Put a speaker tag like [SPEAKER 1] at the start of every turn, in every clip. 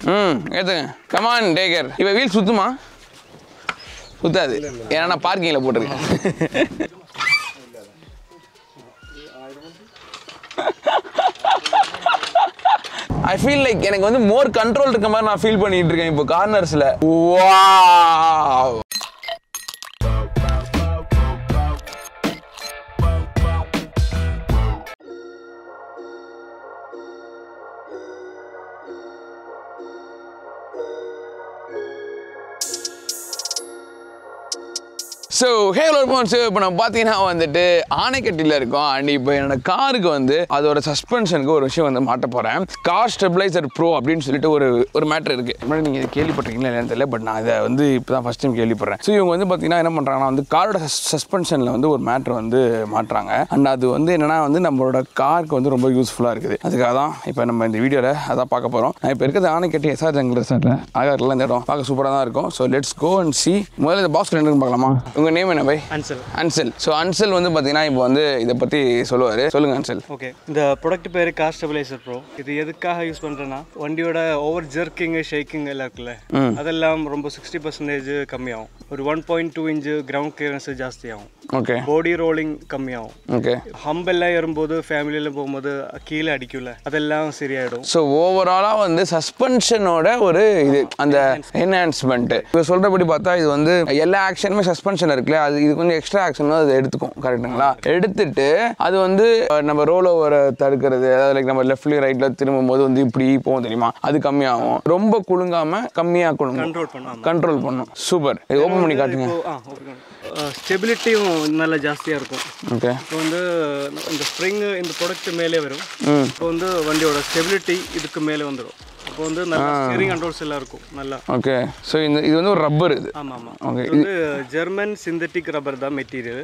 [SPEAKER 1] ம் ஏற்றுங்க கமான் டேகர் இப்போ வீல் சுத்துமா? சுத்தாது. ஏன்னா நான் பார்க்கிங்கில் போட்டிருக்கேன். ஐ ஃபீல் லைக் எனக்கு வந்து மோர் கண்ட்ரோல் இருக்க மாதிரி நான் ஃபீல் பண்ணிட்டு இருக்கேன் இப்போ கார்னர்ஸில் வா ஸோ ஹே லோட்மோன்ஸ் இப்போ நம்ம பார்த்தீங்கன்னா வந்துட்டு ஆனைக்கட்டியில் இருக்கோம். அண்ட் இப்போ என்னோட காருக்கு வந்து அதோட சஸ்பென்ஷனுக்கு ஒரு விஷயம் வந்து மாட்ட போகிறேன் கார் ஸ்டெபிளைசர் ப்ரோ அப்படின்னு சொல்லிட்டு ஒரு ஒரு மேட்ரு இருக்குது முன்னாடி நீங்கள் இதை கேள்விப்பட்டிருக்கீங்களா இல்லைன்னு தெரியல பட் நான் இதை வந்து இப்போ தான் ஃபஸ்ட் டைம் கேள்விப்படுறேன். ஸோ இவங்க வந்து பார்த்தீங்கன்னா என்ன பண்ணுறாங்கன்னா வந்து காரோட சஸ்பென்ஷனில் வந்து ஒரு மேட்ரு வந்து மாட்டுறாங்க. அண்ட் அது வந்து என்னன்னா வந்து நம்மளோட காருக்கு வந்து ரொம்ப யூஸ்ஃபுல்லாக இருக்குது. அதுக்காக தான் இப்போ நம்ம இந்த வீடியோவில் அதான் பார்க்க போகிறோம் நான் இப்போ இருக்கிறது ஆனைக்கட்டி எஸ்ஆர் ஜங்கல் சார் ஆகாரில் இந்த இடம். பார்க்க சூப்பராக தான் இருக்கும். So let's go and see முதல்ல இந்த பாக்ஸ் ரெண்டு பார்க்கலாமா? உங்கள் நேம் என்ன பை?
[SPEAKER 2] அன்சல்
[SPEAKER 1] அன்சல் ஸோ அன்சல் வந்து பார்த்தீங்கன்னா இப்போ வந்து இதை பற்றி சொல்லுவார். சொல்லுங்கள் அன்சல்
[SPEAKER 2] ஓகே இந்த ப்ராடக்ட் பேர் கார் ஸ்டெபிளைசர் ப்ரோ இது எதுக்காக யூஸ் பண்ணுறேன்னா வண்டியோட ஓவர் ஜெர்க்கிங் ஷேக்கிங் எல்லாம் இருக்குல்ல அதெல்லாம் ரொம்ப சிக்ஸ்டி பர்சன்டேஜ் கம்மியாகும். ஒரு one point two inch ground clearance ஜாஸ்தி ஆகும்
[SPEAKER 1] ஓகே
[SPEAKER 2] பாடி ரோலிங் கம்மியாகும்.
[SPEAKER 1] ஓகே
[SPEAKER 2] ஹம்ப் எல்லாம் ஏறும்போது ஃபேமிலியில் போகும்போது கீழே அடிக்கும்ல அதெல்லாம் சரியாயிடும்.
[SPEAKER 1] ஸோ ஓவராலாக வந்து சஸ்பென்ஷனோட ஒரு இது அந்த என்ஹான்ஸ்மெண்ட் இப்போ சொல்கிறபடி பார்த்தா இது வந்து எல்லா ஆக்ஷனுமே சஸ்பென்ஷன் இருக்குல்ல அது இது கொஞ்சம் எக்ஸ்ட்ரா ஆக்ஷன் அது எடுத்துக்கும் கரெக்டுங்களா எடுத்துட்டு அது வந்து நம்ம ரோல் ஓவரை தடுக்கிறது அதாவது லைக் நம்ம லெஃப்ட்லி ரைட்டில் திரும்பும் போது வந்து இப்படி போகும் தெரியுமா? அது கம்மியாகும். ரொம்ப குலுங்காம கம்மியாக குலுங்கும்.
[SPEAKER 2] கண்ட்ரோல்
[SPEAKER 1] பண்ணும் சூப்பர் இது ஓப்பன் பண்ணி காட்டுங்க.
[SPEAKER 2] ஸ்டெபிலிட்டியும் நல்லா ஜாஸ்தியாக இருக்கும்.
[SPEAKER 1] ஓகே
[SPEAKER 2] இப்போ வந்து இந்த ஸ்ப்ரிங் இந்த ப்ராடக்ட் மேலே வரும். இப்போ வந்து வண்டியோட ஸ்டெபிலிட்டி இதுக்கு மேலே வந்துடும் அப்போ வந்து நல்லா ஸ்டீரிங் கண்ட்ரோல்ஸ் எல்லாம் இருக்கும் நல்லா.
[SPEAKER 1] ஓகே. ஸோ இந்த இது வந்து ஒரு ரப்பர் இது.
[SPEAKER 2] ஆமாம். ஆமாம்
[SPEAKER 1] ஓகே.
[SPEAKER 2] இது வந்து ஜெர்மன் சிந்தட்டிக் ரப்பர் தான் மெட்டீரியல்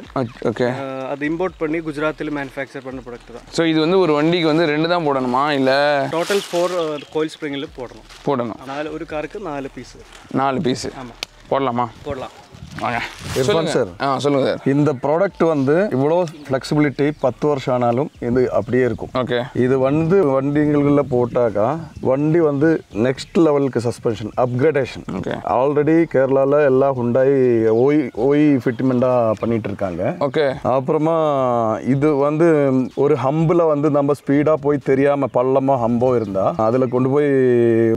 [SPEAKER 1] ஓகே.
[SPEAKER 2] அது இம்போர்ட் பண்ணி குஜராத்தில் மேனுஃபேக்சர் பண்ண ப்ராடக்ட் தான்.
[SPEAKER 1] ஸோ இது வந்து ஒரு வண்டிக்கு வந்து ரெண்டு தான் போடணுமா இல்லை?
[SPEAKER 2] டோட்டல் ஃபோர் கோயில் ஸ்ப்ரிங்கில் போடணும்.
[SPEAKER 1] போடணும்.
[SPEAKER 2] நாலு ஒரு காருக்கு நாலு பீஸு
[SPEAKER 1] நாலு பீஸு
[SPEAKER 2] ஆமாம்
[SPEAKER 1] போடலாமா?
[SPEAKER 2] போடலாம்.
[SPEAKER 1] வாங்க.
[SPEAKER 3] இர்ஃபான் சார்
[SPEAKER 1] ஆ சொல்லுங்க சார்.
[SPEAKER 3] இந்த ப்ராடக்ட் வந்து இவ்வளோ ஃப்ளெக்சிபிலிட்டி பத்து வருஷம் ஆனாலும் இது அப்படியே இருக்கும்.
[SPEAKER 1] ஓகே
[SPEAKER 3] இது வந்து வண்டிகளில் போட்டாக்கா வண்டி வந்து நெக்ஸ்ட் லெவலுக்கு சஸ்பென்ஷன் அப்கிரேடேஷன்
[SPEAKER 1] ஓகே
[SPEAKER 3] ஆல்ரெடி கேரளாவில் எல்லா ஹுண்டாய் ஓய் ஓய் ஃபிட்மெண்ட்டாக பண்ணிட்டு இருக்காங்க.
[SPEAKER 1] ஓகே
[SPEAKER 3] அப்புறமா இது வந்து ஒரு ஹம்பில் வந்து நம்ம ஸ்பீடாக போய் தெரியாமல் பள்ளமோ ஹம்போ இருந்தால் அதில் கொண்டு போய்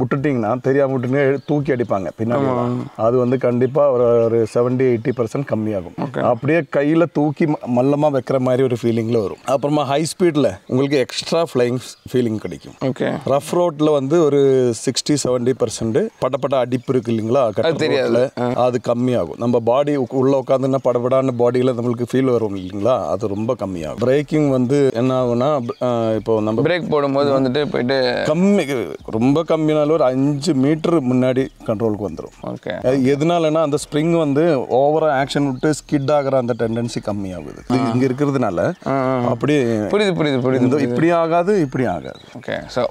[SPEAKER 3] விட்டுட்டிங்கன்னா தெரியாமல் விட்டுனே தூக்கி அடிப்பாங்க பின்னாடி. அது வந்து கண்டிப்பாக ஒரு ஒரு செவன்டி எயிட்டி பர்சன்ட் கம்மியாகும். அப்படியே கையில் தூக்கி ம- மல்லமா வைக்கிற மாதிரி ஒரு ஃபீலிங்கில் வரும். அப்புறமா ஹை ஸ்பீடில் உங்களுக்கு எக்ஸ்ட்ரா ஃப்ளைங் ஃபீலிங் கிடைக்கும்.
[SPEAKER 1] ஓகே
[SPEAKER 3] ரஃப் ரோட்டில் வந்து ஒரு சிக்ஸ்டி செவன்டி பர்சன்ட் படப்பட அடிப்பு இருக்கு இல்லைங்களா?
[SPEAKER 1] தெரியாது.
[SPEAKER 3] அது கம்மியாகும். நம்ம பாடி உள்ள உட்காந்துன்னா படபடான பாடியில் நம்மளுக்கு ஃபீல் வரும் இல்லைங்களா? அது ரொம்ப கம்மியாகும். பிரேக்கிங் வந்து என்ன ஆகும்னா இப்போ நம்ம
[SPEAKER 1] பிரேக் போடும்போது வந்துட்டு போயிட்டு
[SPEAKER 3] கம்மி ரொம்ப கம்மினாலும் ஒரு அஞ்சு மீட்டர் முன்னாடி கண்ட்ரோலுக்கு வந்துடும்
[SPEAKER 1] ஓகே
[SPEAKER 3] எதனாலனா அந்த ஸ்ப்ரிங் வந்து ஓவரா ஆக்ஷன் விட்டு ஸ்கிட் ஆகிற அந்த டெண்டன்சி கம்மியாகுது. இங்க இருக்கிறதுனால அப்படி
[SPEAKER 1] புரியுது புரியுது புரியுது
[SPEAKER 3] இப்படி ஆகாது இப்படி ஆகாது.
[SPEAKER 1] ஓகே ஸோ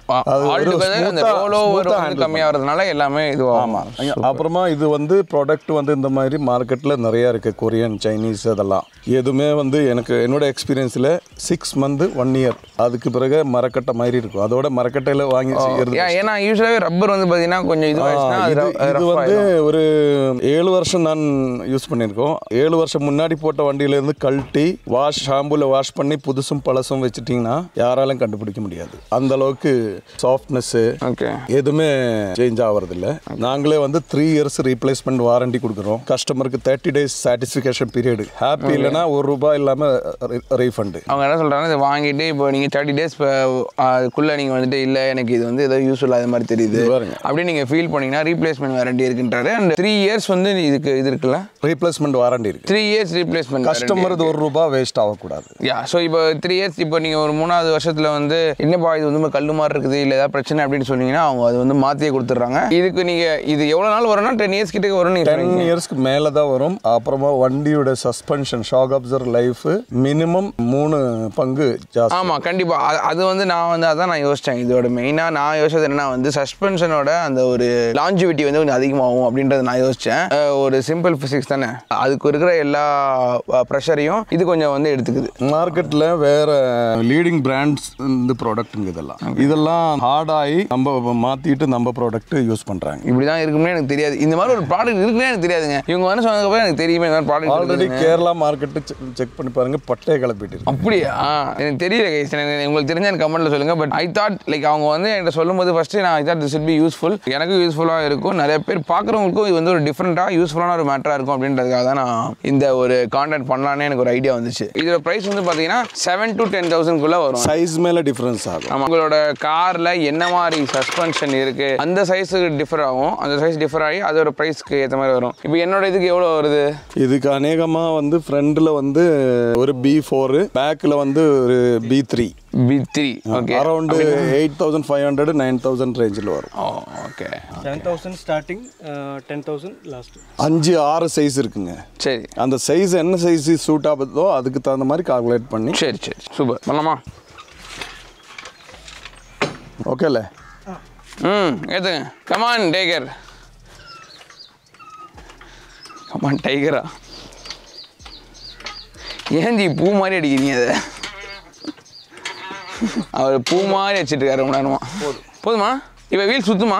[SPEAKER 1] கம்மியாகிறதுனால எல்லாமே இது
[SPEAKER 3] ஆமா. அப்புறமா இது வந்து ப்ராடக்ட் வந்து இந்த மாதிரி மார்க்கெட்ல நிறைய இருக்கு. கொரியன் சைனீஸ் அதெல்லாம். எதுவுமே வந்து எனக்கு என்னோட எக்ஸ்பீரியன்ஸ்ல சிக்ஸ் மந்த் ஒன் இயர் அதுக்கு பிறகு மரக்கட்டை மாதிரி இருக்கும். அதோட மரக்கட்டையில வாங்கி செய்யறது
[SPEAKER 1] ஏன்னா யூஸ்வலாகவே ரப்பர் வந்து பார்த்தீங்கன்னா கொஞ்சம் இது
[SPEAKER 3] இது வந்து. ஒரு ஏழு வருஷம் நான் யூஸ் பண்ணியிருக்கோம். ஏழு வருஷம் முன்னாடி போட்ட வண்டியிலேருந்து கழட்டி வாஷ் ஷாம்புல வாஷ் பண்ணி புதுசும் பழசும் வச்சுட்டிங்கன்னா யாராலும் கண்டுபிடிக்க முடியாது. அந்த அளவுக்கு சாஃப்ட்னஸ்ஸு
[SPEAKER 1] ஓகே
[SPEAKER 3] எதுவுமே சேஞ்ச் ஆகிறதில்ல நாங்களே வந்து த்ரீ இயர்ஸ் ரீப்ளேஸ்மெண்ட் வாரண்டி கொடுக்குறோம். கஸ்டமருக்கு thirty days satisfaction period happy இல்லைன்னா ஒரு ரூபாய் இல்லாமல் ரீஃபண்டு
[SPEAKER 1] அவங்க என்ன சொல்றாங்க இதை வாங்கிட்டு இப்போ நீங்கள் தேர்ட்டி டேஸ் அதுக்குள்ளே நீங்கள் வந்துட்டு இல்லை எனக்கு இது வந்து ஏதோ யூஸ் இல்லாத மாதிரி தெரியுது. அப்படி நீங்கள் ஃபீல் பண்ணீங்கன்னா ரீப்ளேஸ்மெண்ட் வாரண்டி இருக்குன்றாரு. அண்ட் த்ரீ இயர்ஸ் வந்து இதுக்கு இது இருக்குல்ல?
[SPEAKER 3] ரீப்ளேஸ்மெண்ட் வாரண்டி இருக்கு.
[SPEAKER 1] த்ரீ இயர்ஸ் ரீப்ளேஸ்மெண்ட்
[SPEAKER 3] கஸ்டமர் ஒரு ரூபாய் வேஸ்ட் ஆகக்கூடாது.
[SPEAKER 1] யா ஸோ இப்போ த்ரீ இயர்ஸ் இப்போ நீங்கள் ஒரு மூணாவது வருஷத்தில் வந்து என்னப்பா இது வந்து கல் மாதிரி இருக்குது இல்லை ஏதாவது பிரச்சனை அப்படின்னு சொன்னீங்கன்னா அவங்க அது வந்து மாற்றியே கொடுத்துட்றாங்க. இதுக்கு நீங்கள் இது எவ்வளோ நாள் வரும்னா டென் இயர்ஸ் கிட்ட வரும் நீங்கள்
[SPEAKER 3] டென் இயர்ஸ்க்கு மேலே தான் வரும். அப்புறமா வண்டியோட suspension shock absorber life minimum மூணு பங்கு
[SPEAKER 1] ஆமாம் கண்டிப்பாக அது வந்து நான் வந்து அதான் நான் யோசித்தேன் இதோட மெயினாக நான் யோசிச்சது என்னன்னா வந்து சஸ்பென்ஷனோட அந்த ஒரு லாஞ்சிவிட்டி வந்து கொஞ்சம் அதிகமாகும் அப்படின்றத நான் யோசித்தேன் ஒரு சிம்பிள் கேரக்டரிஸ்டிக்ஸ் தானே? அதுக்கு இருக்கிற எல்லா ப்ரெஷரையும் இது கொஞ்சம் வந்து எடுத்துக்குது.
[SPEAKER 3] மார்க்கெட்டில் வேற லீடிங் பிராண்ட்ஸ் இந்த ப்ராடக்ட்டுங்க இதெல்லாம். இதெல்லாம் ஹார்டாகி நம்ம மாற்றிட்டு நம்ம ப்ராடக்ட் யூஸ் பண்ணுறாங்க
[SPEAKER 1] இப்படி தான் இருக்கும்னு எனக்கு தெரியாது. இந்த மாதிரி ஒரு ப்ராடக்ட் இருக்குன்னே எனக்கு தெரியாதுங்க. இவங்க வந்து சொன்னதுக்கப்புறம் எனக்கு தெரியுமே இந்த product
[SPEAKER 3] already Kerala market check பண்ணி பாருங்க பட்டையை கிளப்பிட்டு
[SPEAKER 1] அப்படியா? எனக்கு தெரியல கைஸ் எனக்கு உங்களுக்கு தெரிஞ்ச எனக்கு கமெண்ட்ல சொல்லுங்க. பட் ஐ தாட் லைக் அவங்க வந்து என்கிட்ட சொல்லும்போது ஃபர்ஸ்ட் நான் I thought this will be useful எனக்கும் யூஸ்ஃபுல்லாக இருக்கும். நிறைய பேர் பார்க்குறவங்களுக்கும் இது வந்து ஒரு டிஃப்ரெண்ட்டாக யூஸ்ஃபுல்லான ஒரு மேட்டராக இருக்கும் அப்படின்றதுக்காக தான் நான் இந்த ஒரு கான்டென்ட் பண்ணலான்னு எனக்கு ஒரு ஐடியா வந்துச்சு. இதோட ப்ரைஸ் வந்து பார்த்தீங்கன்னா செவன் டு டென் தௌசண்ட்குள்ளே வரும்.
[SPEAKER 3] சைஸ் மேலே டிஃப்ரென்ஸ் ஆகும்.
[SPEAKER 1] ஆமா. உங்களோட கார்ல என்ன மாதிரி சஸ்பென்ஷன் இருக்கு? அந்த சைஸுக்கு டிஃபர் ஆகும். அந்த சைஸ் டிஃபர் ஆகி அதோட ப்ரைஸ்க்கு ஏற்ற மாதிரி வரும். இப்போ என்னோட இதுக்கு எவ்வளோ வருது?
[SPEAKER 3] இதுக்கு அநேகமாக வந்து ஃப்ரண்டில் வந்து ஒரு பி ஃபோரு பேக்கில் வந்து ஒரு B three
[SPEAKER 1] B three okay
[SPEAKER 3] around eight thousand five hundred nine thousand ரேஞ்சில் வரும்.
[SPEAKER 1] Okay
[SPEAKER 2] seven thousand starting ten thousand last
[SPEAKER 3] அஞ்சு ஆறு சைஸ் இருக்குங்க.
[SPEAKER 1] சரி.
[SPEAKER 3] அந்த சைஸ் என்ன சைஸ் சூட் ஆகுதோ அதுக்கு தகுந்த மாதிரி கால்குலேட் பண்ணி.
[SPEAKER 1] சரி சரி. சூப்பர். பண்ணலாமா?
[SPEAKER 3] ஓகேல
[SPEAKER 1] ம் ஏற்றுங்க கமான் டைகர் கமான் டைகரா ஏன் ஜி பூ மாதிரி அடிக்கிறீங்க அதை அவர் பூ மாதிரி வச்சுட்டு இருக்காரு ரொம்ப நேரமா போதுமா? இப்போ வீல் சுத்துமா?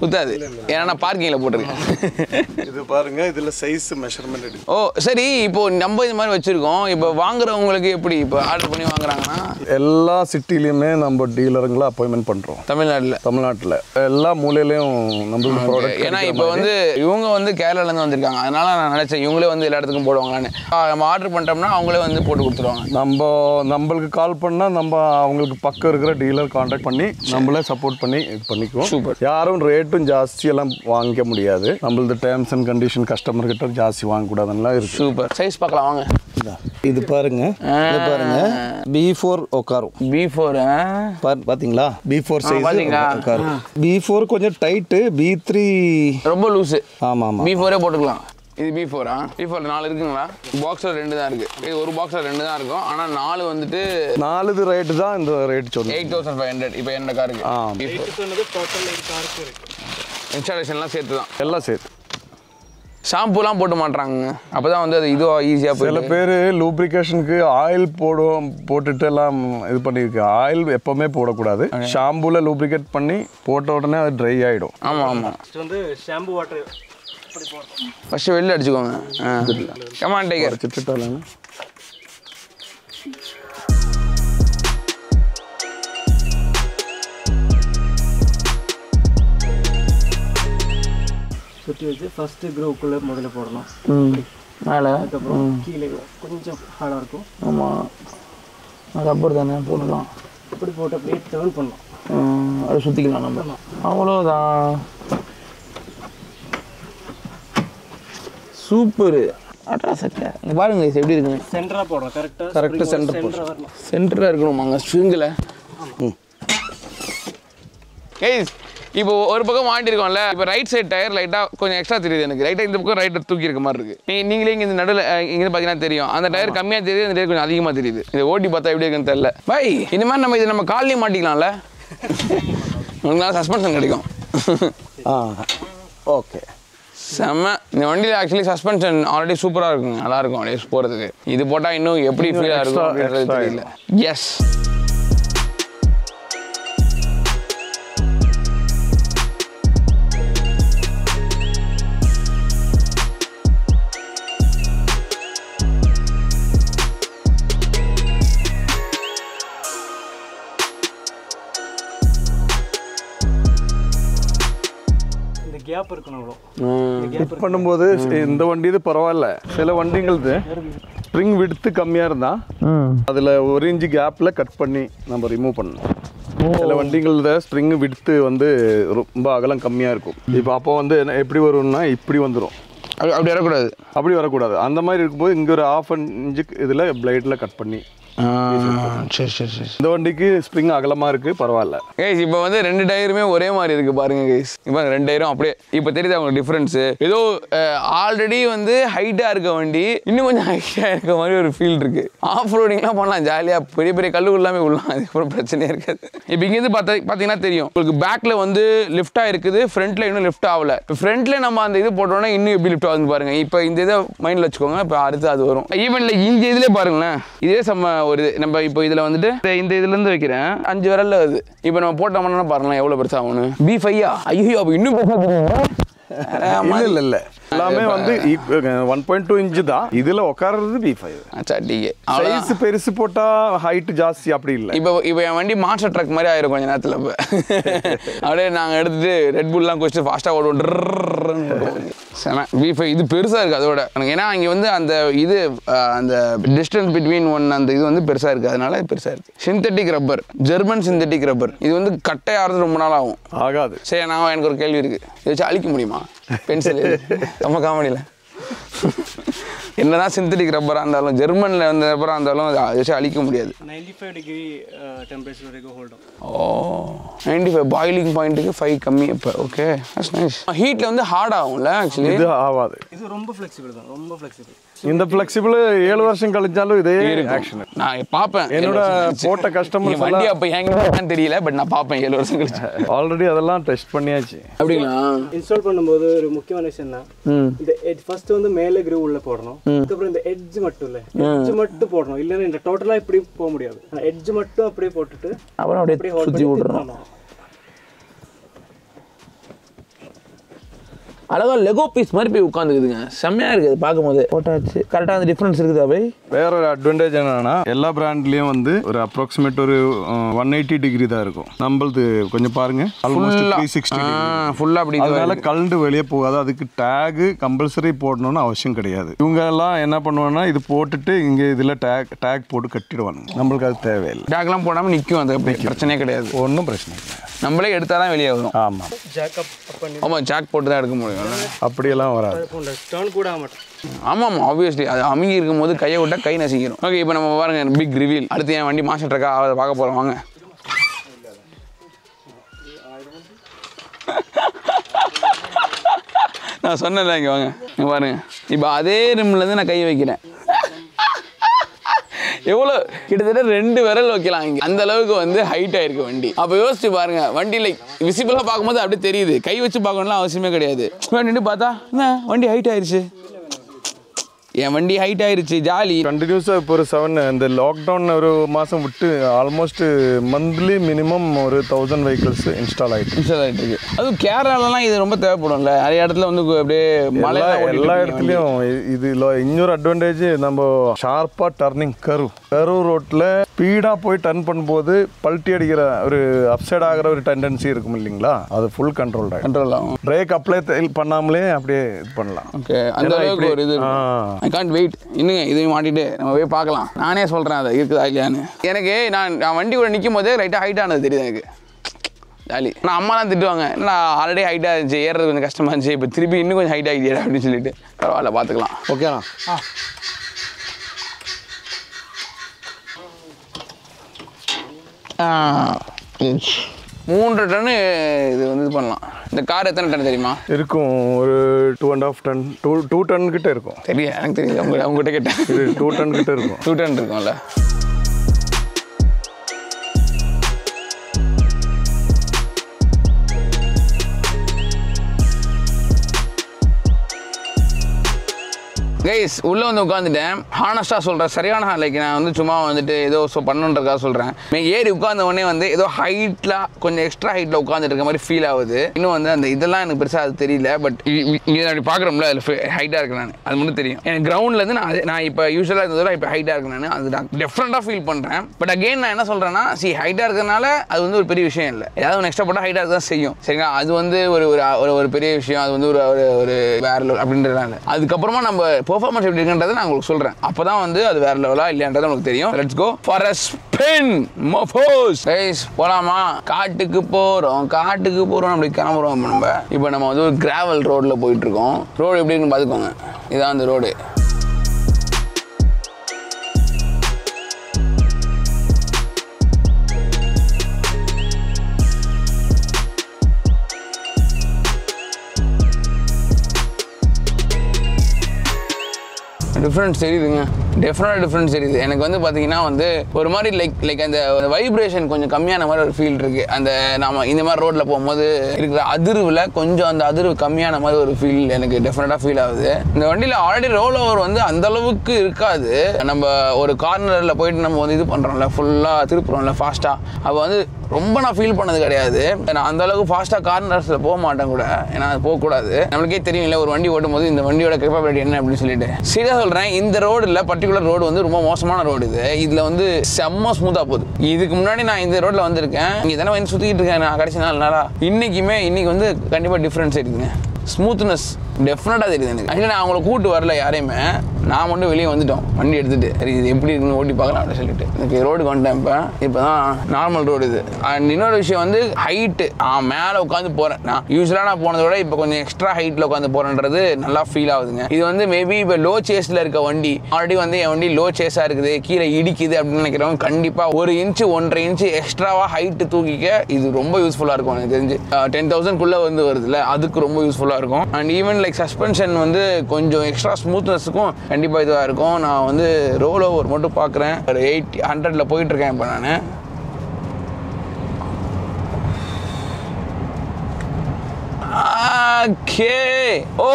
[SPEAKER 1] சுத்தாது ஏன்னா நான் பார்க்கிங்கில் போட்டிருக்கேன்.
[SPEAKER 3] இது பாருங்க இதில் சைஸ் மெஷர்மெண்ட் எடுக்கு
[SPEAKER 1] ஓ சரி இப்போ நம்ம இந்த மாதிரி வச்சுருக்கோம். இப்போ வாங்குறவங்களுக்கு எப்படி இப்போ ஆர்டர் பண்ணி வாங்குறாங்கன்னா?
[SPEAKER 3] எல்லா சிட்டிலையுமே நம்ம டீலருங்களை அப்பாயின்மெண்ட் பண்ணுறோம்
[SPEAKER 1] தமிழ்நாட்டில்.
[SPEAKER 3] தமிழ்நாட்டில். எல்லா மூலையிலையும் நம்மளோட ப்ராடக்ட்
[SPEAKER 1] ஏன்னா இப்போ வந்து இவங்க வந்து கேரளாலேருந்து வந்திருக்காங்க. அதனால நான் நினச்சேன் இவங்களே வந்து எல்லா இடத்துக்கும் போடுவாங்களான்னு. நம்ம ஆர்டர் பண்ணிட்டோம்னா அவங்களே வந்து போட்டு கொடுத்துருவாங்க.
[SPEAKER 3] நம்ம நம்மளுக்கு கால் பண்ணால் நம்ம அவங்களுக்கு பக்கம் இருக்கிற டீலர் காண்டாக்ட் பண்ணி நம்மளே சப்போர்ட் பண்ணி இது பண்ணிக்குவோம். யாரும் ரேட்டும் ஜாஸ்தி எல்லாம் வாங்கிக்க முடியாது. நம்மளது டேர்ம்ஸ் அண்ட் கண்டிஷன் கஸ்டமர் கிட்ட ஜாஸ்தி வாங்கக்கூடாதுலாம் இருக்கு.
[SPEAKER 1] சூப்பர் சைஸ் பார்க்கலாம் வாங்க.
[SPEAKER 4] இது பாருங்க. இது பாருங்க. பி ஃபோர் உட்காரும்
[SPEAKER 1] பி ஃபோர்
[SPEAKER 4] பார்- பாத்தீங்களா? பி ஃபோர் சைஸ்
[SPEAKER 1] பாத்தீங்களா?
[SPEAKER 4] உட்காரும் பி ஃபோர் கொஞ்சம் டைட்டு பி த்ரீ
[SPEAKER 1] ரொம்ப லூஸு
[SPEAKER 4] ஆமா ஆமா
[SPEAKER 1] பி ஃபோரே போட்டுக்கலாம். இது பி ஃபோரா பி ஃபோர் நாலு இருக்குங்களா? பாக்ஸில் ரெண்டு தான் இருக்குது இது ஒரு பாக்ஸில் ரெண்டு தான் இருக்கும். ஆனால் நாலு வந்துட்டு
[SPEAKER 3] நாலுது ரேட்டு தான் இந்த ரேட் சொன்னேன்
[SPEAKER 1] எயிட் தௌசண்ட் ஃபைவ் ஹண்ட்ரட் இப்போ என்ன காருக்கு
[SPEAKER 3] ஆ.
[SPEAKER 1] இன்ஸ்டாலேஷன்லாம் சேர்த்து தான்
[SPEAKER 3] எல்லாம் சேர்த்து.
[SPEAKER 1] ஷாம்புலாம் போட்டு மாட்டுறாங்க அப்போ தான் வந்து அது இதுவாக ஈஸியாக
[SPEAKER 3] சில பேர் லூப்ரிகேஷனுக்கு ஆயில் போடும் போட்டுட்டு எல்லாம் இது பண்ணியிருக்கு. ஆயில் எப்பவுமே போடக்கூடாது. ஷாம்புல லூப்ரிகேட் பண்ணி போட்ட உடனே அது ட்ரை ஆகிடும்
[SPEAKER 1] ஆமாம் ஆமாம்
[SPEAKER 2] வந்து ஷாம்பு வாட்டர்
[SPEAKER 1] ஃபஸ்ட்டு வெளில அடிச்சுக்கோங்க. கமான் டைகர்
[SPEAKER 2] சுற்றி வச்சு ஃபஸ்ட்டு க்ரூவுக்குள்ளே முதல்ல போடணும்.
[SPEAKER 1] மேலே
[SPEAKER 2] அதுக்கப்புறம் கீழே கொஞ்சம் ஹார்டாக இருக்கும்.
[SPEAKER 1] ஆமாம் அது அப்புறம் தானே போட்டுக்கலாம்.
[SPEAKER 2] இப்படி போட்டு அப்படியே டேர்ன் பண்ணணும்
[SPEAKER 1] அதை சுற்றிக்கலாம் நம்ம. அவ்வளோதான் சூப்பரு. அட்ரா சட்டை இங்கே பாருங்க எப்படி இருக்குங்க
[SPEAKER 2] சென்டராக போடணும் கரெக்டாக
[SPEAKER 4] center
[SPEAKER 2] சென்டராக வரணும்.
[SPEAKER 1] சென்டராக இருக்கணுமாங்க ஸ்விங்கில் ஏய் இப்போ ஒரு பக்கம் மாட்டிருக்கோம்ல இப்போ ரைட் சைடு டயர் லைட்டாக கொஞ்சம் எக்ஸ்ட்ரா தெரியுது எனக்கு. ரைட்டாக இந்த பக்கம் ரைட்டை தூக்கி இருக்க மாதிரி இருக்கு. நீ நீங்களே இங்கே இந்த நடுவில் இங்கே பார்த்தீங்கன்னா தெரியும். அந்த டயர் கம்மியாக தெரியுது அந்த டயர் கொஞ்சம் அதிகமாக தெரியுது. இதை ஓட்டி பார்த்தா எப்படி இருக்குன்னு தெரியல. பை. இந்த மாதிரி நம்ம இதை நம்ம கால்லையும் மாட்டிக்கலாம்ல. உங்களால சஸ்பென்ஷன் கிடைக்கும்.
[SPEAKER 4] ஓகே.
[SPEAKER 1] செம்ம. இந்த வண்டியில் ஆக்சுவலி சஸ்பென்ஷன் ஆல்ரெடி சூப்பராக இருக்குங்க. நல்லா இருக்கும் அப்படியே போகிறதுக்கு இது போட்டால் இன்னும் எப்படி ஃபீலாக இருக்கும் தெரியல. எஸ்
[SPEAKER 2] கேப் இருக்கணும்
[SPEAKER 3] ஃபிட் பண்ணும்போது இந்த வண்டி இது பரவாயில்ல. சில வண்டிங்களது ஸ்ப்ரிங் விடுத்து கம்மியாக இருந்தால் அதில் ஒரு இன்ச்சு கேப்பில் கட் பண்ணி நம்ம ரிமூவ் பண்ணணும். சில வண்டிங்களத ஸ்ப்ரிங் விடுத்து வந்து ரொம்ப அகலம் கம்மியாக இருக்கும். இப்போ அப்போ வந்து என்ன- எப்படி வரும்னா இப்படி வந்துடும்
[SPEAKER 1] அப்படி அப்படி வரக்கூடாது.
[SPEAKER 3] அப்படி வரக்கூடாது. அந்த மாதிரி இருக்கும்போது இங்கே ஒரு ஆஃப் இன்ச்சுக்கு இதில் பிளேடில் கட் பண்ணி
[SPEAKER 1] சரி சரி சரி.
[SPEAKER 3] இந்த வண்டிக்கு ஸ்ப்ரிங் அகலமாக இருக்குது பரவாயில்ல.
[SPEAKER 1] கைஸ் இப்போ வந்து ரெண்டு டயருமே ஒரே மாதிரி இருக்கு பாருங்க கைஸ் இப்போ ரெண்டு டயரும் அப்படியே இப்போ தெரியுது அவங்க டிஃப்ரென்ஸ் ஏதோ ஆல்ரெடி வந்து ஹைட்டா இருக்க வண்டி இன்னும் கொஞ்சம் ஹைட்டா இருக்க மாதிரி ஒரு ஃபீல் இருக்கு. ஆஃப் ரோடிங்லாம் பண்ணலாம் ஜாலியா பெரிய பெரிய கல்லு எல்லாமே விடலாம் அதுக்கப்புறம் பிரச்சனையே இருக்காது. இப்போ இங்கேருந்து பார்த்தா பார்த்தீங்கன்னா தெரியும் உங்களுக்கு பேக்ல வந்து லிஃப்டா இருக்குது ஃப்ரண்ட்ல இன்னும் லிஃப்ட் ஆகல. இப்போ ஃப்ரண்ட்ல நம்ம அந்த இது போட்டோம்னா இன்னும் எப்படி லிஃப்ட் ஆகுது பாருங்க. இப்போ இந்த இதை மைண்ட்ல வச்சுக்கோங்க இப்போ அடுத்து அது வரும். ஈவன்ல இந்த இதுல பாருங்களேன் இதே செம்ம ஒரு இது நம்ம இப்போ இதுல வந்துட்டு இந்த- இதுலேருந்து இதுல இருந்து வைக்கிறேன். அஞ்சு விரலில் வருது இப்போ நம்ம போட்டோம்னா பாருங்களேன் எவ்வளவு பெருசாக ஆகணும் பி ஃபையா ஐயோ அப்போ இன்னும் பெருசா
[SPEAKER 3] இல்லை. எல்லாமே வந்து ஒன் பாயிண்ட் டூ இன்ச்சு தான். இதுல உட்கார்றது பி ஃபைவ்
[SPEAKER 1] டிகே
[SPEAKER 3] சைஸ் பெருசு போட்டா ஹைட் ஜாஸ்தி அப்படி இல்ல.
[SPEAKER 1] இப்போ இப்போ என் வண்டி மாஸ்டர் ட்ரக் மாதிரி ஆயிரும் கொஞ்ச நேரத்தில் இப்போ. அப்படியே நாங்கள் எடுத்துட்டு ரெட் புல்லாம் குடிச்சிட்டு ஃபாஸ்ட்டாக ஓடுவோம். செம வி ஃபைவ் இது பெருசாக இருக்குது அதோட. எனக்கு ஏன்னா இங்கே வந்து அந்த இது அந்த டிஸ்டன்ஸ் பிட்வீன் ஒன் அந்த இது வந்து பெருசாக இருக்குது அதனால பெருசாக இருக்குது synthetic rubber German synthetic rubber இது வந்து கட்டை ஆகிறது ரொம்ப நாள் ஆகும்.
[SPEAKER 3] ஆகாது.
[SPEAKER 1] சரி நான் எனக்கு ஒரு கேள்வி இருக்குது இதை வச்சு அழிக்க முடியுமா? பென்சில் நம்ம காமெடியில் என்னதான் சிந்தட்டிக் ரப்பராக இருந்தாலும் ஜெர்மனில் வந்த ரப்பராக இருந்தாலும் அதை வச்சு அழிக்க முடியாது.
[SPEAKER 2] நைன்டி ஃபைவ் டிகிரி டெம்பரேச்சர் வரைக்கும் ஹோல்டும்
[SPEAKER 1] ஓ நைன்டி ஃபைவ் பாயிலிங் பாயிண்ட்டுக்கு ஃபைவ் கம்மி இப்போ ஓகே நைஸ் ஹீட்டில் வந்து ஹார்ட் ஆகும்ல ஆக்சுவலி
[SPEAKER 3] இது ஆகாது.
[SPEAKER 2] இது ரொம்ப ஃப்ளெக்சிபிள் தான் ரொம்ப ஃப்ளெக்சிபிள்
[SPEAKER 3] இந்த ஃபிளெக்சிபிள் ஏழு வருஷம் கழிஞ்சாலும் இதே ஆக்ஷன்
[SPEAKER 1] நான் பார்ப்பேன்.
[SPEAKER 3] என்னோட. போட்ட
[SPEAKER 1] என் வண்டி அப்போ எங்க தெரியல பட் நான் பார்ப்பேன் ஏழு வருஷம் கழிச்சு.
[SPEAKER 3] ஆல்ரெடி அதெல்லாம் டெஸ்ட் பண்ணியாச்சு.
[SPEAKER 1] அப்படிங்களா?
[SPEAKER 2] இன்ஸ்டால் பண்ணும்போது ஒரு முக்கியமான விஷயம் தான் இந்த எட்ஜ் ஃபர்ஸ்ட் வந்து மேலே கிரூ உள்ள போடணும். அதுக்கப்புறம் இந்த எட்ஜ் மட்டும் இல்ல. எட்ஜ் மட்டும் போடணும். இல்லைன்னா இந்த டோட்டலா இப்படி போக முடியாது. எட்ஜ் மட்டும் அப்படியே போட்டுட்டு
[SPEAKER 1] அப்புறம் அப்படியே சுற்றி விட்றோம் அழகா லெகோ பீஸ் மாதிரி போய் உட்காந்துக்குதுங்க செம்மையா இருக்குது பார்க்கும்போது. போட்டாச்சு. கரெக்டாக அந்த டிஃப்ரென்ஸ் இருக்குதா போய்
[SPEAKER 3] வேற ஒரு அட்வான்டேஜ் என்னன்னா எல்லா பிராண்ட்லயும் வந்து ஒரு அப்ராக்சிமேட் ஒரு ஒன் எயிட்டி டிகிரி தான் இருக்கும். நம்மளது கொஞ்சம் பாருங்க.
[SPEAKER 1] ஃபுல்லாக அப்படி
[SPEAKER 3] அதனால கலண்டு வெளியே போகாது. அதுக்கு டேகு கம்பல்சரி போடணும்னு அவசியம் கிடையாது. இவங்க எல்லாம் என்ன பண்ணுவாங்கன்னா இது போட்டுட்டு இங்க இதுல டேக் டேக் போட்டு கட்டிடுவாங்க நம்மளுக்கு அது தேவையில்லை.
[SPEAKER 1] டேக்லாம் போடாமல் நிற்கும் அது. பிரச்சனையே கிடையாது.
[SPEAKER 3] ஒன்றும் பிரச்சனை இல்லை.
[SPEAKER 1] நம்மளே எடுத்தால் தான் வெளியே வரும்
[SPEAKER 3] ஆமாம்.
[SPEAKER 2] ஜாக் அப் அப் பண்ணி
[SPEAKER 1] ஆமாம் ஜாக் போட்டு தான் எடுக்க முடியும்.
[SPEAKER 3] அப்படியெல்லாம் வராது.
[SPEAKER 1] ஆமாம் ஆப்வியஸ்லி அது அமுங்கி இருக்கும் போது கையை விட்டா கை நசிக்கிறோம் ஓகே இப்போ நம்ம பாருங்க பிக் ரிவீல் அடுத்து என் வண்டி மாஸ்டர் ட்ரக்கா அதை பார்க்க போகிறோம் வாங்க. நான் சொன்னேன்ல இங்கே வாங்க பாருங்க. இப்போ அதே ரிம்லேருந்து நான் கை வைக்கிறேன். எவ்வளோ கிட்டத்தட்ட ரெண்டு விரல் வைக்கலாம் இங்கே. அந்த அளவுக்கு வந்து ஹைட் ஆயிருக்கு வண்டி. அப்போ யோசிச்சு பாருங்க வண்டி லைக் விசிபிளாக பார்க்கும்போது அப்படியே தெரியுது. கை வச்சு பார்க்கணும்லாம் அவசியமே கிடையாது. நின்று பார்த்தா என்ன? வண்டி ஹைட் ஆயிடுச்சு என் வண்டி ஹைட் ஆயிருச்சு ஜாலி.
[SPEAKER 3] கண்டினியூஸாக இப்போ ஒரு செவன் இந்த லாக்டவுன் ஒரு மாதம் விட்டு ஆல்மோஸ்ட் மந்த்லி மினிமம் ஒரு தௌசண்ட் வெஹிக்கிள்ஸ் இன்ஸ்டால் ஆகிட்டு
[SPEAKER 1] இன்ஸ்டால் ஆகிட்டு இருக்கு அதுவும் கேரளாலலாம் இது ரொம்ப தேவைப்படும்ல. நிறைய இடத்துல வந்து அப்படியே மலை
[SPEAKER 3] எல்லா இடத்துலையும் இ- இதுல இன்னொரு அட்வான்டேஜ் நம்ம ஷார்ப்பாக டர்னிங் கரு. கரு ரோட்டில் ஸ்பீடாக போய் டர்ன் பண்ணும்போது பல்ட்டி அடிக்கிற ஒரு அப்சைட் ஆகிற ஒரு டெண்டன்சி இருக்கும் இல்லைங்களா? அது ஃபுல் கண்ட்ரோல்
[SPEAKER 1] கண்ட்ரோல் ஆகும்.
[SPEAKER 3] பிரேக் அப்ளை பண்ணாமலே அப்படியே இது பண்ணலாம்.
[SPEAKER 1] ஓகே அந்த அளவுக்கு ஒரு இது. ஐ காண்ட் வெயிட் இன்னுங்க இதையும் மாட்டிட்டு நம்ம போய் பார்க்கலாம். நானே சொல்கிறேன் அதை இருக்குதா இல்லையான்னு. எனக்கு நான் நான் வண்டி கூட நிற்கும் போதே லைட்டாக ஹைட் ஆனது தெரியுது எனக்கு. ஜாலி. நான் அம்மாலாம் திட்டுவாங்க நான் ஆல்ரெடி ஹைட்டாக இருந்துச்சு ஏறது கொஞ்சம் கஷ்டமாக இருந்துச்சு இப்போ திருப்பி இன்னும் கொஞ்சம் ஹைட் ஆகிடுச்சு அப்படின்னு சொல்லிட்டு. பரவாயில்ல பார்த்துக்கலாம்.
[SPEAKER 4] ஓகேண்ணா
[SPEAKER 1] மூன்றரை டன்னு இது வந்து இது பண்ணலாம். இந்த கார் எத்தனை டன் தெரியுமா?
[SPEAKER 3] இருக்கும் ஒரு two and half ton. Two two ton கிட்ட இருக்கும்.
[SPEAKER 1] தெரியும் எனக்கு தெரியல உங்க உங்ககிட்ட கேட்டேன்.
[SPEAKER 3] இது டூ டன் கிட்ட இருக்கும்.
[SPEAKER 1] டூ டன் இருக்கும்ல. கைஸ் உள்ளே வந்து உட்காந்துட்டேன் ஹானஸ்ட்டாக சொல்கிறேன் சரியான லைக் நான் வந்து சும்மா வந்துட்டு ஏதோ ஸோ பண்ணுன்றதுக்காக சொல்கிறேன் ஏறி உட்காந்த உடனே வந்து ஏதோ ஹைட்டில் கொஞ்சம் எக்ஸ்ட்ரா ஹைட்டில் உட்காந்துட்டு இருக்க மாதிரி ஃபீல் ஆகுது. இன்னும் வந்து அந்த இதெல்லாம் எனக்கு பெருசாக அது தெரியல. பட் இங்கே அப்படி பார்க்குறோம்ல அதில் ஹைட்டாக இருக்கு நான். அது மட்டும் தெரியும். எனக்கு கிரவுண்ட்லேருந்து நான் நான் இப்போ யூஸ்வலாக இருந்ததோட இப்போ ஹைட்டாக இருக்கு நான். அது நான் டிஃப்ரெண்ட்டாக ஃபீல் பண்ணுறேன் பட் அகெயின் நான் என்ன சொல்கிறேன்னா சி ஹைட்டாக இருக்கிறதுனால அது வந்து ஒரு பெரிய விஷயம் இல்லை. ஏதாவது ஒன்று எக்ஸ்ட்ரா போட்டால் ஹைட்டாக தான் செய்யும். சரிங்களா? அது வந்து ஒரு ஒரு ஒரு பெரிய விஷயம். அது வந்து ஒரு ஒரு வேற அப்படின்றதுனால. அதுக்கப்புறமா நம்ம பர்ஃபார்மன்ஸ் எப்படி இருக்குன்றதை நான் உங்களுக்கு சொல்கிறேன் அப்போ தான் வந்து அது வேற லெவலா இல்லைன்றது உங்களுக்கு தெரியும். Let's go for a spin மொஃபோஸ் guys போலாமா? காட்டுக்கு போகிறோம் காட்டுக்கு போகிறோம் அப்படி கிளம்புறோம் நம்ம. இப்போ நம்ம வந்து ஒரு கிராவல் ரோட்டில் போயிட்டு இருக்கோம். ரோடு எப்படி இருக்குன்னு பார்த்துக்கோங்க. இதான் அந்த ரோடு டிஃப்ரெண்ட்ஸ் தெரியுதுங்க டெஃபினட்டாக டிஃப்ரென்ஸ் தெரியுது. எனக்கு வந்து பார்த்தீங்கன்னா வந்து ஒரு மாதிரி லைக் லைக் அந்த வைப்ரேஷன் கொஞ்சம் கம்மியான மாதிரி ஒரு ஃபீல் இருக்குது அந்த நாம இந்த மாதிரி ரோட்டில் போகும்போது இருக்கிற அதிர்வில் கொஞ்சம் அந்த அதிர்வு கம்மியான மாதிரி ஒரு ஃபீல் எனக்கு டெஃபினட்டாக ஃபீல் ஆகுது. இந்த வண்டியில் ஆல்ரெடி ரோல் ஓவர் வந்து அந்த அளவுக்கு இருக்காது. நம்ம ஒரு கார்னரில் போயிட்டு நம்ம வந்து இது பண்ணுறோம்ல ஃபுல்லாக திருப்புறோம்ல ஃபாஸ்ட்டாக அப்போ வந்து ரொம்ப நான் ஃபீல் பண்ணது கிடையாது. நான் அந்த அளவுக்கு ஃபாஸ்ட்டாக கார்னர்ஸில் போக மாட்டேன் கூட. ஏன்னா அது போகக்கூடாது நம்மளுக்கே தெரியும் இல்லை ஒரு வண்டி ஓட்டும் போது இந்த வண்டியோட கேப்பபிலிட்டி என்ன அப்படின்னு சொல்லிட்டு. சீரியஸாக சொல்கிறேன் இந்த ரோடில் பர்டிகுலர் ரோடு வந்து ரொம்ப மோசமான ரோடு இது. இதில் வந்து செம்ம ஸ்மூத்தாக போகுது. இதுக்கு முன்னாடி நான் இந்த ரோட்டில் வந்திருக்கேன். இங்கே தானே வந்து சுற்றிக்கிட்டு இருக்கேன் நான் கடைசி நாள் நாளா. இன்றைக்குமே இன்றைக்கி வந்து கண்டிப்பாக டிஃப்ரென்ஸ் இருக்குங்க. ஸ்மூத்னஸ் டெஃபினட்டாக தெரியுது எனக்கு. ஆக்சுவலி நான் அவங்கள கூட்டு வரல யாரையுமே. நான் மட்டும் வெளியே வந்துட்டோம். வண்டி எடுத்துட்டு. சரி இது எப்படி இருக்குன்னு ஓட்டி பார்க்கலாம் அப்படின்னு சொல்லிட்டு. எனக்கு ரோடுக்கு வந்துட்டேன் இப்போ இப்போ தான் நார்மல் ரோடு இது. அண்ட் இன்னொரு விஷயம் வந்து ஹைட்டு நான் மேலே உட்காந்து போகிறேன் நான் யூஸ்வலாக நான் போனதை விட இப்போ கொஞ்சம் எக்ஸ்ட்ரா ஹைட்டில் உட்காந்து போகிறேன்றது நல்லா ஃபீல் ஆகுதுங்க. இது வந்து மேபி இப்போ லோ சேஸில் இருக்க வண்டி ஆல்ரெடி வந்து என் வண்டி லோ சேஸாக இருக்குது கீழே இடிக்குது அப்படின்னு நினைக்கிறவங்க கண்டிப்பாக ஒரு இன்ச்சு ஒன்றரை இன்ச்சு எக்ஸ்ட்ராவாக ஹைட்டு தூக்கிக்க இது ரொம்ப யூஸ்ஃபுல்லாக இருக்கும் எனக்கு தெரிஞ்சு. டென் தௌசண்ட்குள்ளே வந்து வருதுல்ல அதுக்கு ரொம்ப யூஸ்ஃபுல்லாக இருக்கும். அண்ட் ஈவன் லைக் சஸ்பென்ஷன் வந்து கொஞ்சம் எக்ஸ்ட்ரா ஸ்மூத்னஸுக்கும் கண்டிப்பாக இதுவாக இருக்கும். நான் வந்து ரோல் ஓவர் மட்டும் பார்க்குறேன் ஒரு எயிட் ஹண்ட்ரடில் போயிட்டுருக்கேன் இப்போ நான். Okay oh.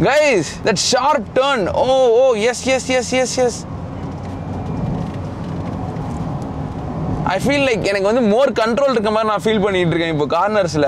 [SPEAKER 1] Guys that sharp turn oh oh yes yes yes yes yes I feel like எனக்கு வந்து மோர் கண்ட்ரோல் இருக்க மாதிரி நான் ஃபீல் பண்ணிட்டு இருக்கேன் இப்போ கார்னர்ஸில்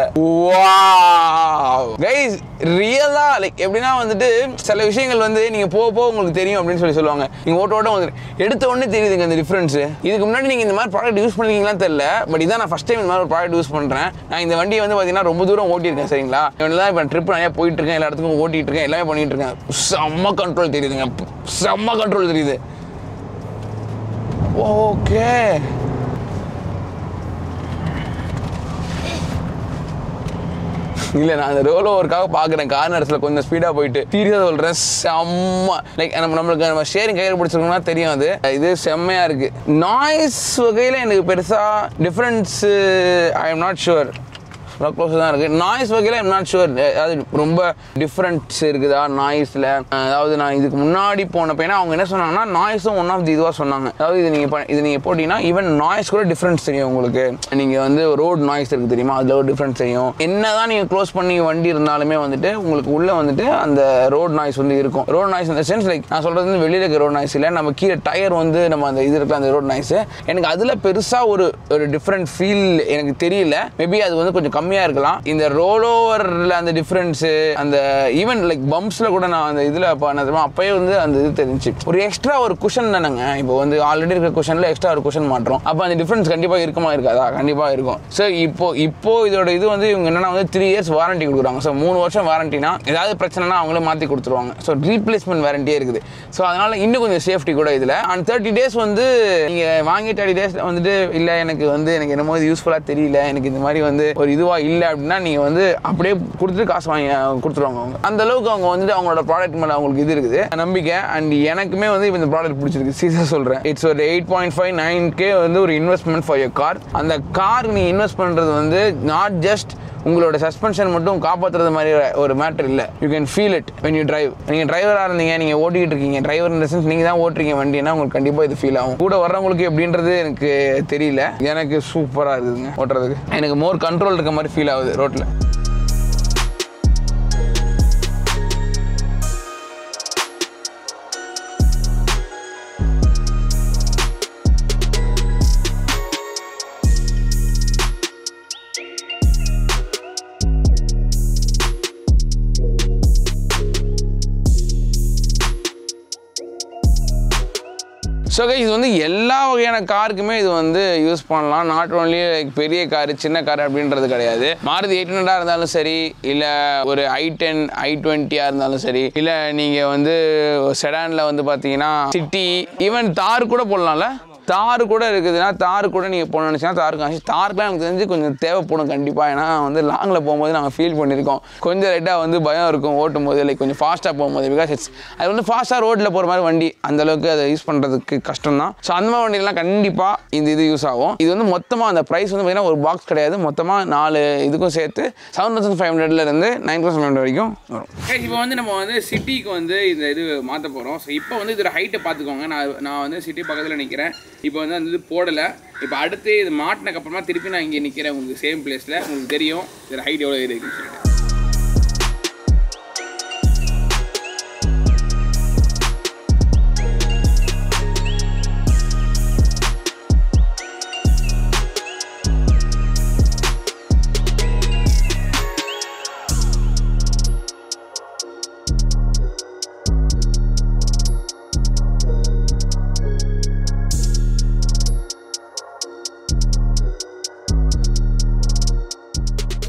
[SPEAKER 1] கைஸ் ரியலாக லைக் எப்படின்னா வந்துட்டு சில விஷயங்கள் வந்து நீங்கள் போக போக உங்களுக்கு தெரியும் அப்படின்னு சொல்லி சொல்லுவாங்க. நீங்கள் ஓட்ட ஓட்ட வந்து எடுத்த உடனே தெரியுதுங்க அந்த டிஃபரன்ஸ் இதுக்கு முன்னாடி நீங்கள் இந்த மாதிரி ப்ராடக்ட் யூஸ் பண்ணிருக்கீங்களான்னு தெரியல. பட் இதான் நான் ஃபஸ்ட் டைம் இந்த மாதிரி ஒரு ப்ராடக்ட் யூஸ் பண்ணுறேன் நான் இந்த வண்டியை வந்து பாத்தீங்கன்னா ரொம்ப தூரம் ஓட்டியிருக்கேன் சரிங்களா? இவன் தான் இப்போ ட்ரிப் நிறையா போயிட்டு இருக்கேன் எல்லா இடத்துக்கும் ஓட்டிட்டு இருக்கேன் எல்லாமே பண்ணிட்டு இருக்கேன். செம்ம கண்ட்ரோல் தெரியுதுங்க. செம்ம கண்ட்ரோல் தெரியுது. ஓகே இல்லை நான் அந்த ரோல் ஓவருக்காக பார்க்குறேன். கார்னர்ஸில் கொஞ்சம் ஸ்பீடாக போயிட்டு சீரியஸாக சொல்கிறேன் செம்ம லைக் நம்ம நம்மளுக்கு நம்ம ஷேரிங் கையில் பிடிச்சிருக்கோம்னா தெரியும் அது. இது செம்மையாக இருக்குது நாய்ஸ் வகையில் எனக்கு பெருசாக difference I am not sure close தான் இருக்குது நாய்ஸ் வகையில் ஐம் நாட் ஷுவர் அதாவது ரொம்ப டிஃப்ரெண்ட்ஸ் இருக்குதா? நாய்ஸில் அதாவது நான் இதுக்கு முன்னாடி போனப்ப ஏன்னா அவங்க என்ன சொன்னாங்கன்னா நாய்ஸும் ஒன் ஆஃப் தி இதுவாக சொன்னாங்க. அதாவது இது நீங்கள் இது நீங்கள் போட்டிங்கன்னா ஈவன் நாய்ஸ் கூட டிஃப்ரென்ஸ் தெரியும் உங்களுக்கு. நீங்கள் வந்து ரோடு நாய்ஸ் இருக்குது தெரியுமா? அதில் ஒரு டிஃப்ரென்ஸ் தெரியும். என்ன தான் நீங்கள் க்ளோஸ் பண்ணி வண்டி இருந்தாலுமே வந்துட்டு உங்களுக்கு உள்ளே வந்துட்டு அந்த ரோடு நாய்ஸ் வந்து இருக்கும். ரோடு நாய்ஸ் இந்த சென்ஸ் லைக் நான் சொல்கிறது வந்து வெளியில் இருக்க ரோடு நாய்ஸ் இல்லை. நம்ம கீழே டயர் வந்து நம்ம அந்த இது இருக்க அந்த ரோடு நாய்ஸ் எனக்கு அதில் பெருசாக ஒரு ஒரு டிஃப்ரெண்ட் ஃபீல் எனக்கு தெரியல. மேபி அது வந்து கொஞ்சம் கம்மி கம்மியாக இருக்கலாம். இந்த ரோல் ஓவரில் அந்த டிஃப்ரென்ஸு அந்த ஈவன் லைக் பம்ப்ஸில் கூட நான் அந்த இதில் பண்ணது அப்போயே வந்து அந்த இது தெரிஞ்சு ஒரு எக்ஸ்ட்ரா ஒரு குஷன் தானேங்க. இப்போ வந்து ஆல்ரெடி இருக்கிற குஷனில் எக்ஸ்ட்ரா ஒரு குஷன் மாட்டுறோம். அப்போ அந்த டிஃப்ரென்ஸ் கண்டிப்பாக இருக்குமா இருக்காதா? கண்டிப்பாக இருக்கும். ஸோ இப்போ இப்போ இதோட இது வந்து இவங்க என்னன்னா வந்து த்ரீ இயர்ஸ் வாரண்டி கொடுக்குறாங்க. ஸோ மூணு வருஷம் வாரண்டினா ஏதாவது பிரச்சனைனா அவங்களே மாற்றி கொடுத்துருவாங்க. ஸோ ரீப்ளேஸ்மெண்ட் வாரண்டியே இருக்குது. ஸோ அதனால் இன்னும் கொஞ்சம் சேஃப்டி கூட இதில். அண்ட் தேர்ட்டி டேஸ் வந்து நீங்கள் வாங்கி தேர்ட்டி டேஸில் வந்துட்டு இல்லை எனக்கு வந்து எனக்கு என்னமோ இது யூஸ்ஃபுல்லாக தெரியல. எனக்கு இந்த மாதிரி வந்து ஒரு இதுவாக இல்லை அப்படின்னா நீங்கள் வந்து அப்படியே கொடுத்துட்டு காசு வாங்கி கொடுத்துருவாங்க அவங்க. அந்த அளவுக்கு அவங்க வந்துட்டு அவங்களோட ப்ராடக்ட் மேலே அவங்களுக்கு இது இருக்குது. நம்பிக்கை. அண்ட் எனக்குமே வந்து இப்போ இந்த ப்ராடக்ட் பிடிச்சிருக்கு. சீசா சொல்கிறேன் இட்ஸ் ஒரு eight point five nine K வந்து ஒரு இன்வெஸ்ட்மெண்ட் ஃபார் யர் கார் அந்த கார் நீங்கள் இன்வெஸ்ட் பண்ணுறது வந்து நாட் ஜஸ்ட் உங்களோட சஸ்பென்ஷன் மட்டும் காப்பாற்றுறது மாதிரி ஒரு மேட்டர் இல்லை. You can feel it when you drive நீங்கள் டிரைவராக இருந்தீங்க நீங்கள் ஓட்டிகிட்டு இருக்கீங்க டிரைவர் இந்த சென்ஸ் நீங்கள் தான் ஓட்டுறீங்க வண்டினா உங்களுக்கு கண்டிப்பாக இது ஃபீல் ஆகும். கூட வர்றவங்களுக்கு எப்படின்றது எனக்கு தெரியல. எனக்கு சூப்பராக இருக்குதுங்க ஓட்டுறதுக்கு. எனக்கு மோர் கண்ட்ரோல் இருக்க மாதிரி ஃபீல் ஆகுது ரோட்டில் ஸோ இது வந்து எல்லா வகையான காருக்குமே இது வந்து யூஸ் பண்ணலாம். நாட் ஓன்லி லைக் பெரிய கார் சின்ன கார் அப்படின்றது கிடையாது. மாருதி எயிட் ஹண்ட்ரடாக இருந்தாலும் சரி இல்லை ஒரு ஐ டென் ஐ டுவெண்ட்டியாக இருந்தாலும் சரி இல்லை நீங்கள் வந்து செடானில் வந்து பார்த்தீங்கன்னா சிட்டி ஈவன் தார் கூட போடலாம்ல? தார் கூட இருக்குதுன்னா தார் கூட நீங்கள் போகணும்னு நினச்சினா தார் காமிச்சு தாருக்குலாம் எனக்கு தெரிஞ்சு கொஞ்சம் தேவைப்படும் கண்டிப்பாக ஏன்னா வந்து லாங்கில் போகும்போது நாங்கள் ஃபீல் பண்ணியிருக்கோம். கொஞ்சம் லைட்டாக வந்து பயம் இருக்கும் ஓட்டும் போது லைக் கொஞ்சம் ஃபாஸ்ட்டாக போகும்போது பிகாஸ் இட்ஸ் அது வந்து ஃபாஸ்ட்டாக ரோட்டில் போகிற மாதிரி வண்டி அந்தளவுக்கு அதை யூஸ் பண்ணுறதுக்கு கஷ்டம் தான் ஸோ அந்த மாதிரி வண்டிலாம் கண்டிப்பாக இந்த இது யூஸ் ஆகும். இது வந்து மொத்தமாக அந்த ப்ரைஸ் வந்து பார்த்தீங்கன்னா ஒரு பாக்ஸ் கிடையாது. மொத்தமாக நாலு இதுக்கும் சேர்த்து செவன் தௌசண்ட் ஃபைவ் ஹண்ட்ரட்லேருந்து நைன் தௌசண்ட் ஹண்ட்ரட் வரைக்கும் வரும். இப்போ வந்து நம்ம வந்து சிட்டிக்கு வந்து இந்த இது மாற்ற போகிறோம் ஸோ இப்போ வந்து இதோட ஹைட்டை பார்த்துக்கோங்க. நான் நான் வந்து சிட்டி பக்கத்தில் நிற்கிறேன் இப்போ வந்து அந்த இது போடலை. இப்போ அடுத்து இது மாட்டினக்கப்புறமா திருப்பி நான் இங்கே நிற்கிறேன் உங்களுக்கு சேம் பிளேஸில் உங்களுக்கு தெரியும். இதில் ஹைட் எவ்வளோ இருக்குன்னு சொல்லிட்டு.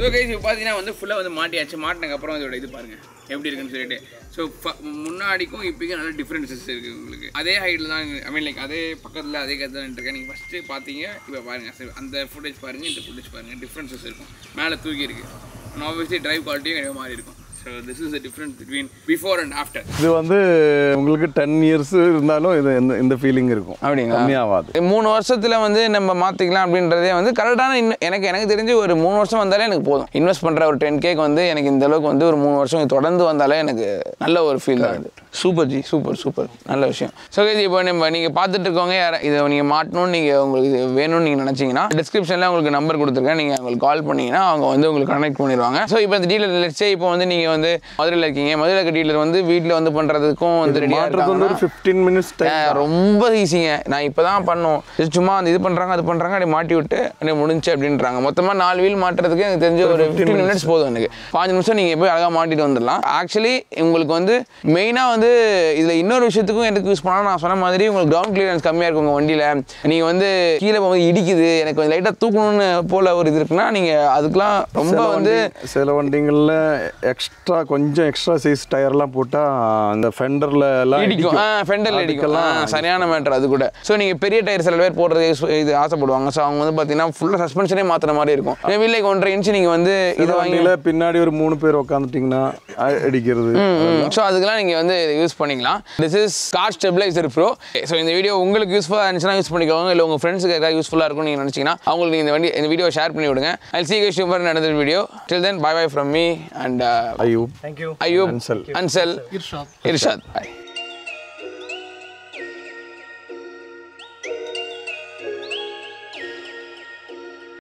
[SPEAKER 1] ஸோ கைஸ் இப்போ பார்த்தீங்கன்னா வந்து ஃபுல்லாக வந்து மாட்டியாச்சு. மாட்டினதுக்கப்புறம் இதோட இது பாருங்கள் எப்படி இருக்குன்னு சொல்லிட்டு. ஸோ முன்னாடிக்கும் இப்போக்கும் நல்ல டிஃப்ரென்சஸ் இருக்குது உங்களுக்கு. அதே ஹைட்டில் தான் ஐ மீன் லைக் அதே பக்கத்தில் அதே கதை இருக்கேன் நீங்கள் ஃபஸ்ட்டு பார்த்தீங்க இப்போ பாருங்கள் சரி அந்த ஃபுட்டேஜ் பாருங்கள் இந்த ஃபுட்டேஜ் பாருங்கள் டிஃப்ரென்சஸ் இருக்கும். மேலே தூக்கி இருக்குது ஆப்வியஸ்லி ட்ரைவ் குவாலிட்டியும் கிடையாது மாறி இருக்கும். So this is the difference between before and after
[SPEAKER 3] இது வந்து உங்களுக்கு டென் இயர்ஸ் இருந்தாலும் இது இந்த இந்த ஃபீலிங் இருக்கும்.
[SPEAKER 1] அப்படிங்களா?
[SPEAKER 3] கம்மியாகாது
[SPEAKER 1] மூணு வருஷத்துல வந்து நம்ம மாற்றிக்கலாம் அப்படின்றதே வந்து கரெக்டான இன்னும் எனக்கு எனக்கு தெரிஞ்சு ஒரு மூணு வருஷம் வந்தாலே எனக்கு போதும். இன்வெஸ்ட் பண்ணுற ஒரு டென் கேக்கு வந்து எனக்கு இந்த அளவுக்கு வந்து ஒரு மூணு வருஷம் தொடர்ந்து வந்தாலே எனக்கு நல்ல ஒரு ஃபீல் இது சூப்பர் ஜி சூப்பர் சூப்பர் நல்ல விஷயம். ஸோ இது இப்போ நம்ம நீங்கள் பார்த்துட்டு இருக்கவங்க யார இதை நீங்கள் மாட்டணும்னு நீங்கள் உங்களுக்கு வேணும்னு நீங்கள் நினச்சிங்கன்னா டிஸ்கிரிப்ஷனில் உங்களுக்கு நம்பர் கொடுத்துருக்கேன். நீங்கள் உங்களுக்கு கால் பண்ணீங்கன்னா அவங்க வந்து உங்களுக்கு கனெக்ட் பண்ணிடுவாங்க. ஸோ இப்போ இந்த டீலர் லட்சே இப்போ வந்து நீங்கள் வந்து மதுரையில் இருக்கீங்க. மதுரையில் இருக்க டீலர் வந்து வீட்டில் வந்து பண்ணுறதுக்கும் வந்து ரெடியாக
[SPEAKER 3] மாற்றுறது வந்து ஒரு ஃபிஃப்டீன் மினிட்ஸ்
[SPEAKER 1] ரொம்ப ஈஸிங்க நான் இப்போ தான் பண்ணோம் சும்மா அந்த இது பண்ணுறாங்க அது பண்ணுறாங்க அப்படியே மாட்டி விட்டு அப்படியே முடிஞ்சு அப்படின்றாங்க. மொத்தமாக நாலு வீல் மாட்டுறதுக்கு எனக்கு தெரிஞ்ச ஒரு ஃபிஃப்டீன் மினிட்ஸ் போதும் எனக்கு. பாஞ்சு நிமிஷம் நீங்கள் போய் அழகாக மாட்டிட்டு வந்துடலாம். ஆக்சுவலி உங்களுக்கு வந்து மெயினாக வந்து இதில் இன்னொரு விஷயத்துக்கும் எதுக்கு யூஸ் பண்ணாலும் நான் சொன்ன மாதிரி உங்களுக்கு கிரவுண்ட் கிளியரன்ஸ் கம்மியாக இருக்கும் உங்கள் வண்டியில். நீங்கள் வந்து கீழே போகும்போது இடிக்குது எனக்கு கொஞ்சம் லைட்டாக தூக்கணும்னு போல ஒரு இது இருக்குன்னா நீங்கள் அதுக்கெலாம் ரொம்ப வந்து
[SPEAKER 3] சில வண்டிகளில் எக்ஸ்ட்ரா கொஞ்சம் எக்ஸ்ட்ரா சைஸ் டயர்லாம் போட்டால் அந்த ஃபெண்டரில் எல்லாம்
[SPEAKER 1] இடிக்கும். ஆ ஃபெண்டரில் இடிக்கும். ஆ, சரியான மேட்டர் அது கூட. ஸோ நீங்கள் பெரிய டயர் சில பேர் போடுறது இது ஆசைப்படுவாங்க. ஸோ அவங்க வந்து பார்த்தீங்கன்னா ஃபுல்லாக சஸ்பென்ஷனே மாற்றுற மாதிரி இருக்கும். மேபி லைக் ஒன்றரை இன்ச்சு நீங்கள் வந்து இது
[SPEAKER 3] இது
[SPEAKER 1] வாங்கி
[SPEAKER 3] வண்டியில் பின்னாடி ஒரு மூணு பேர் உட்காந்துட்டிங்கன்னா அடிக்கிறது
[SPEAKER 1] ஸோ அதுக்கெல்லாம் நீங்கள் வந்து யூஸ் பண்ணிக்கலாம். This is car stabiliser bro so இந்த வீடியோ உங்களுக்கு யூஸ்ஃபுல்லாக இருந்துச்சுன்னா யூஸ் பண்ணிக்கோங்க. இல்லை உங்கள் ஃப்ரெண்ட்ஸுக்கு ஏதாவது யூஸ்ஃபுல்லாக இருக்கும்னு நீங்கள் நினச்சிங்கன்னா அவங்களுக்கு இந்த வண்டி இந்த வீடியோ ஷேர் பண்ணி விடுங்க. ஐ சி சூப்பர் நடந்த video till then bye bye from me and
[SPEAKER 3] ஐயோ
[SPEAKER 2] தேங்க்யூ
[SPEAKER 1] ஐயூப்
[SPEAKER 3] அன்சல்.
[SPEAKER 1] அன்சல்
[SPEAKER 2] இர்ஷாத்
[SPEAKER 1] இர்ஷாத் பாய்